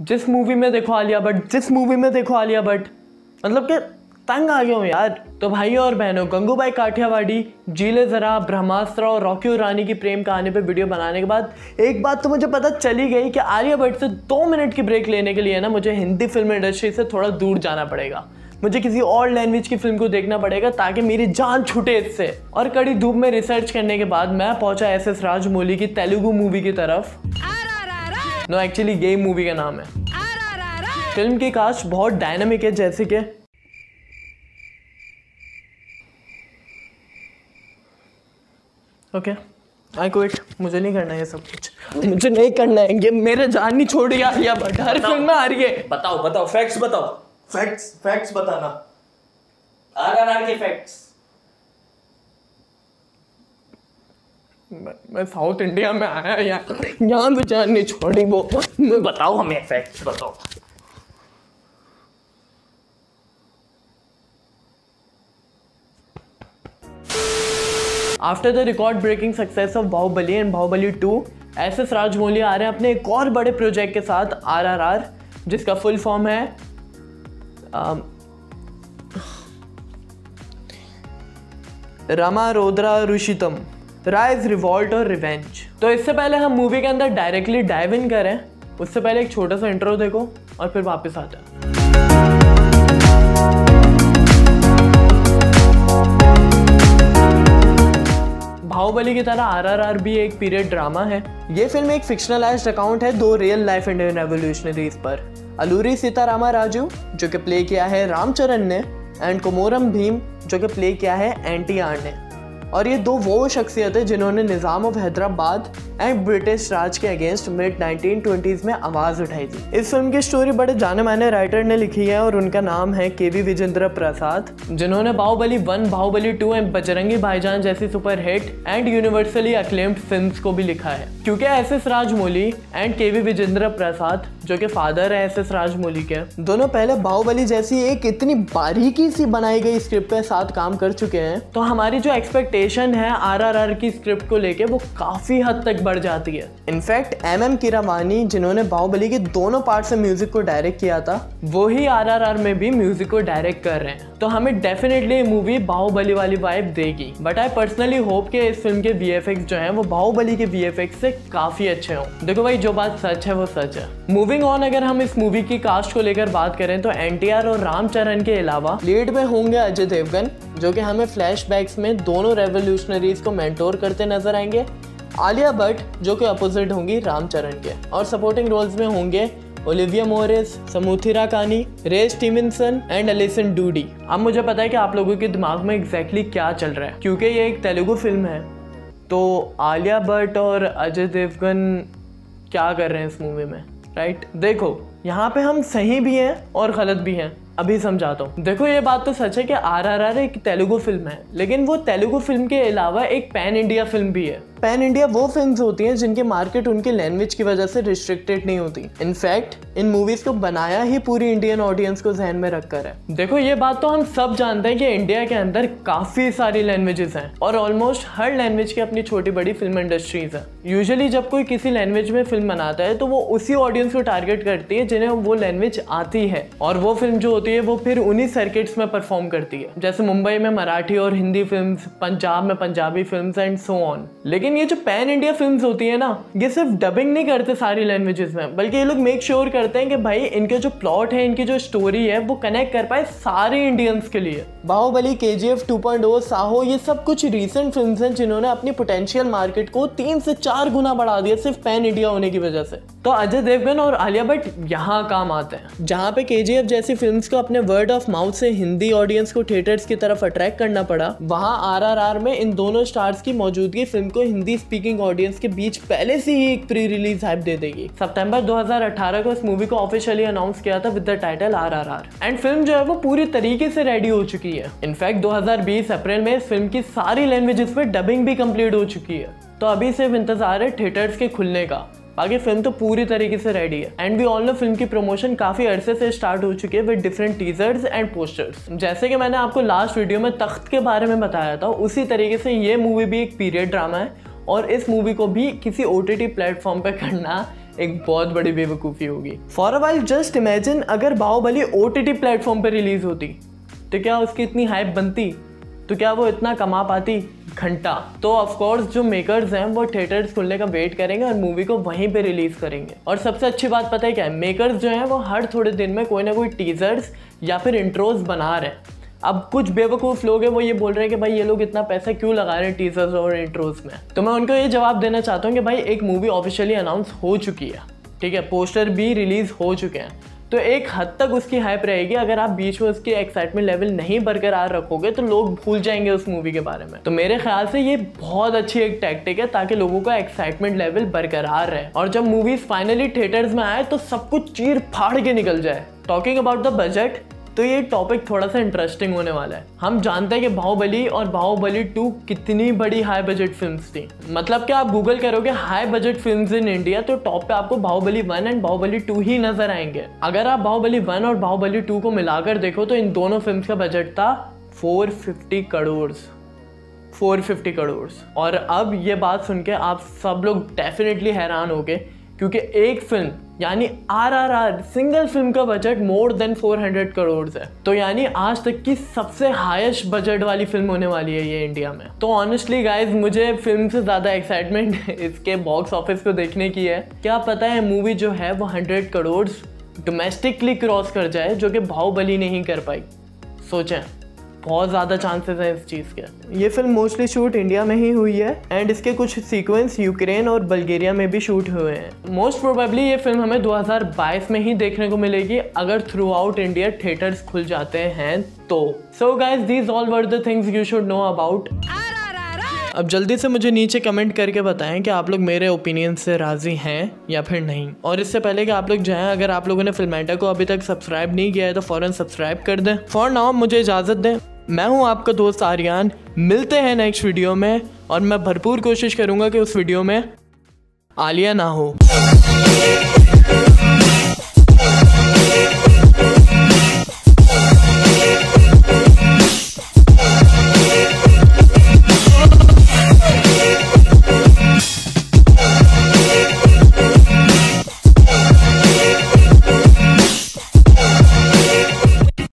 जिस मूवी में देखो आलिया भट्ट, जिस मूवी में देखो आलिया भट्ट मतलब कि तंग आ गया हूँ यार। तो भाइयों और बहनों, गंगूबाई काठियावाड़ी, जीले जरा, ब्रह्मास्त्र और रॉकी और रानी की प्रेम कहानी पे वीडियो बनाने के बाद, एक बात तो मुझे पता चली गई कि आलिया भट्ट से दो मिनट की ब्रेक लेने के लिए ना मुझे हिंदी फ़िल्म इंडस्ट्री से थोड़ा दूर जाना पड़ेगा। मुझे किसी और लैंग्वेज की फ़िल्म को देखना पड़ेगा ताकि मेरी जान छूटे इससे। और कड़ी धूप में रिसर्च करने के बाद मैं पहुँचा एस एस राजमौली की तेलुगु मूवी की तरफ़। नो एक्चुअली ये मूवी का नाम है। फ़िल्म की कास्ट बहुत डायनामिक है जैसे कि ओके आई क्विट मुझे नहीं करना ये सब कुछ। मुझे नहीं करना है। ये मेरे जान नहीं छोड़ यार या बट हर फ़िल्म में आ रही है। बताओ बताओ फैक्ट्स बताओ। फैक्ट्स फैक्ट्स बताना। आरआरआर के फैक्ट्स मैं- साउथ इंडिया में आया यार। यहाँ जान नहीं छोड़ी वो। मैं बताओ हमें फैक्ट्स बताओ। After the record breaking success of Baahubali and Baahubali two S S Rajamouli आ रहे हैं अपने एक और बड़े प्रोजेक्ट के साथ आर आर आर जिसका फुल फॉर्म है रमा रोद्रा ऋषितम राइज रिवॉल्ट और रिवेंज तो इससे पहले हम मूवी के अंदर डायरेक्टली डाइव इन करें। उससे पहले एक छोटा सा इंट्रो देखो और फिर वापस आते हैं बाहुबली की तरह आरआरआर भी एक पीरियड ड्रामा है। ये फ़िल्म एक फिक्शनलाइज्ड अकाउंट है दो रियल लाइफ इंडियन रेवोल्यूशनरीज पर। अलूरी सीतारामा राजू जो कि प्ले किया है रामचरण ने एंड कोमोरम भीम जो कि प्ले किया है एंटी आर ने। और ये दो वो शख्सियत है जिन्होंने Nizam of Hyderabad and British Raj के अगेंस्ट मिड 1920s में आवाज़ उठाई थी। इस फ़िल्म की स्टोरी बड़े जाने माने राइटर ने लिखी है और उनका नाम है के वी विजेंद्र प्रसाद, जिन्होंने Baahubali one, Baahubali two and Bajrangi Bhaijaan जैसी super hit and universally acclaimed films को भी लिखा है। क्योंकि S S Rajamouli and K V Vijayendra Prasad, जो कि फादर है एस एस राजमौली के, दोनों पहले बाहुबली जैसी एक इतनी बारीकी सी बनाई गई स्क्रिप्ट पे साथ काम कर चुके हैं। तो हमारी जो एक्सपेक्टेशन है आरआरआर की स्क्रिप्ट को लेके वो काफ़ी हद तक बढ़ जाती है। इनफैक्ट एम एम किरावानी जिन्होंने बाहुबली के दोनों पार्ट से म्यूज़िक को डायरेक्ट किया था वो ही आरआरआर में भी म्यूज़िक को डायरेक्ट कर रहे हैं। तो हमें डेफिनेटली ये मूवी बाहुबली वाली वाइब देगी। बट आई पर्सनली होप कि इस फ़िल्म के वी जो हैं वो बाहुबली के वी से काफ़ी अच्छे हों। देखो भाई जो बात सच है वो सच है। मूविंग ऑन अगर हम इस मूवी की कास्ट को लेकर बात करें तो एनटीआर और रामचरण के अलावा लीड में होंगे अजय देवगन जो कि हमें फ्लैशबैक्स में दोनों रेवोल्यूशनरीज को मेंटोर करते नज़र आएँगे। आलिया भट्ट, जो कि अपोजिट होंगी रामचरण के। और सपोर्टिंग रोल्स में होंगे ओलिविया मोरिस समूथिरा कानी रे स्टीविंसन एंड एलिसन डूडी। अब मुझे पता है कि आप लोगों के दिमाग में एग्जैक्टली क्या चल रहा है। क्योंकि ये एक तेलुगु फ़िल्म है। तो आलिया भट्ट और अजय देवगन क्या कर रहे हैं इस मूवी में? राइट देखो, यहाँ पे हम सही भी हैं और गलत भी हैं। अभी समझाता हूँ। देखो, ये बात तो सच है कि आर आर आर एक तेलुगु फ़िल्म है, लेकिन वो तेलुगु फ़िल्म के अलावा एक पैन इंडिया फ़िल्म भी है। पैन इंडिया वो फिल्म्स होती हैं जिनकी मार्केट उनके लैंग्वेज की वजह से रिस्ट्रिक्टेड नहीं होती। इनफैक्ट इन मूवीज़ को बनाया ही पूरी इंडियन ऑडियंस को जहन में रखकर है। देखो, ये बात तो हम सब जानते हैं कि इंडिया के अंदर काफ़ी सारी लैंग्वेजेस हैं और ऑलमोस्ट हर लैंग्वेज की अपनी छोटी बड़ी फ़िल्म इंडस्ट्रीज़ है। यूजुअली जब कोई किसी लैंग्वेज में फ़िल्म बनाता है तो वो उसी ऑडियंस को टारगेट करती है जिन्हें वो लैंग्वेज आती है। और वो फ़िल्म जो होती है, वो फिर उन्हीं सर्किट्स में परफॉर्म करती है। जैसे मुंबई में मराठी और हिंदी फ़िल्म पंजाब में Punjabi film and so on लेकिन ये जो पैन इंडिया फ़िल्म होती है ना ये सिर्फ़ डबिंग नहीं करते सारी लैंग्वेजेस में बल्कि ये लोग मेक श्योर करते हैं कि भाई इनके जो प्लॉट है इनकी जो स्टोरी है वो कनेक्ट कर पाए सारे इंडियंस के लिए। Baahubali K G F two point O Saaho ये सब कुछ रिसेंट फ़िल्म हैं जिन्होंने अपनी पोटेंशियल मार्केट को तीन से चार गुना बढ़ा दिया सिर्फ़ पैन इंडिया होने की वजह से। तो अजय देवगन और आलिया भट्ट यहाँ काम आते हैं। जहाँ पे के जैसी फ़िल्म को अपने वर्ड ऑफ़ माउथ से हिंदी ऑडियंस को थिएटर्स की तरफ़ अट्रैक्ट करना पड़ा वहाँ आर में इन दोनों स्टार्स की मौजूदगी फ़िल्म को हिंदी स्पीकिंग ऑडियंस के बीच पहले से ही एक प्री रिलीज़ हाइप दे देगी। सितंबर 2018 को इस मूवी को ऑफिशियली अनाउंस किया था with the title RRR and film जो है वो पूरी तरीके से रेडी हो चुकी है। इनफैक्ट 2020 अप्रैल में इस फ़िल्म की सारी लैंग्वेजेस में डबिंग भी कंप्लीट हो चुकी है। तो अभी सिर्फ़ इंतज़ार है थिएटर्स के खुलने का। बाकी फ़िल्म तो पूरी तरीके से रेडी है। And we all know film की प्रमोशन काफ़ी अरसे से स्टार्ट हो चुकी है with different teasers and posters जैसे कि मैंने आपको लास्ट वीडियो में तख्त के बारे में बताया था, उसी तरीके से ये मूवी भी एक पीरियड ड्रामा है। और इस मूवी को भी किसी ओ टी प्लेटफॉर्म पर करना एक बहुत बड़ी बेवकूफ़ी होगी। For a while just imagine अगर Baahubali O T T platform पर रिलीज़ होती तो क्या उसकी इतनी हाइप बनती? तो क्या वो इतना कमा पाती? घंटा। तो ऑफकोर्स जो मेकर्स हैं, वो थिएटर्स खुलने का वेट करेंगे और मूवी को वहीं पे रिलीज़ करेंगे। और सबसे अच्छी बात पता है क्या है? मेकर्स जो हैं, वो हर थोड़े दिन में कोई ना कोई टीजर्स या फिर इंट्रोज बना रहे हैं। अब कुछ बेवकूफ़ लोग हैं, वो ये बोल रहे हैं कि भाई, ये लोग इतना पैसा क्यों लगा रहे हैं टीजर्स और इंट्रोज में? तो मैं उनको ये जवाब देना चाहता हूँ कि भाई, एक मूवी ऑफिशियली अनाउंस हो चुकी है, ठीक है? पोस्टर भी रिलीज़ हो चुके हैं। तो एक हद तक उसकी हाइप रहेगी। अगर आप बीच में उसकी एक्साइटमेंट लेवल नहीं बरकरार रखोगे तो लोग भूल जाएँगे उस मूवी के बारे में। तो मेरे ख्याल से ये बहुत अच्छी एक टैक्टिक है, ताकि लोगों का एक्साइटमेंट लेवल बरकरार रहे। और जब मूवीज़ फाइनली थिएटर्स में आए तो सब कुछ चीर फाड़ के निकल जाए। टॉकिंग अबाउट द बजट तो ये टॉपिक थोड़ा सा इंटरेस्टिंग होने वाला है। हम जानते हैं कि बाहुबली और बाहुबली टू कितनी बड़ी हाई बजट फ़िल्म थी। मतलब कि आप गूगल करोगे high budget film in India तो टॉप पे आपको Baahubali one and Baahubali two ही नज़र आएँगे। अगर आप बाहुबली वन और बाहुबली टू को मिलाकर देखो तो इन दोनों फ़िल्म का बजट था 450 करोड़ 450 करोड़ और अब ये बात सुन के आप सब लोग डेफिनेटली हैरान हो गए क्योंकि एक फ़िल्म यानी R R R single film का बजट मोर देन 400 करोड़ है। तो यानी आज तक की सबसे हाईएस्ट बजट वाली फ़िल्म होने वाली है ये इंडिया में। तो ऑनेस्टली गाइज़ मुझे फ़िल्म से ज़्यादा एक्साइटमेंट इसके बॉक्स ऑफ़िस को देखने की है। क्या पता है मूवी जो है वो 100 करोड़ डोमेस्टिकली क्रॉस कर जाए, जो कि बाहुबली नहीं कर पाई। सोचें। बहुत ज़्यादा चांसेस हैं इस चीज़ के। ये फ़िल्म मोस्टली शूट इंडिया में ही हुई है एंड इसके कुछ सीक्वेंस यूक्रेन और बल्गेरिया में भी शूट हुए हैं। मोस्ट प्रोबेबली ये फ़िल्म हमें 2022 में ही देखने को मिलेगी। अगर थ्रू आउट इंडिया थिएटर्स खुल जाते हैं तो। So guys these all were the things you should know about अब जल्दी से मुझे नीचे कमेंट करके बताएँ कि आप लोग मेरे ओपिनियन से राज़ी हैं या फिर नहीं। और इससे पहले कि आप लोग जाएँ अगर आप लोगों ने फिल्मेटा को अभी तक सब्सक्राइब नहीं किया है तो फ़ौरन सब्सक्राइब कर दें। फॉर नाउ मुझे इजाज़त दें। मैं हूँ आपका दोस्त आर्यन। मिलते हैं नेक्स्ट वीडियो में और मैं भरपूर कोशिश करूँगा कि उस वीडियो में आलिया ना हो।